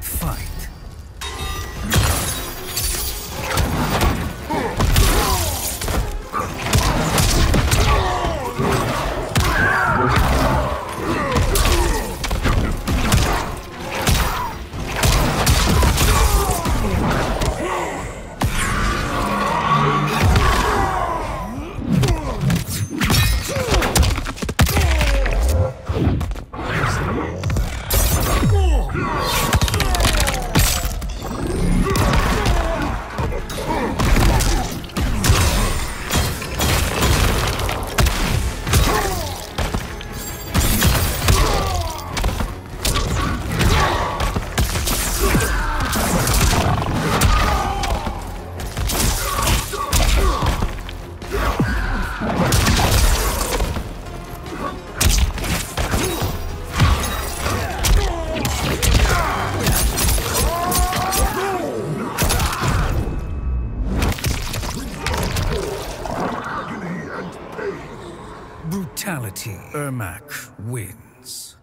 Fight. Brutality. Ermac wins.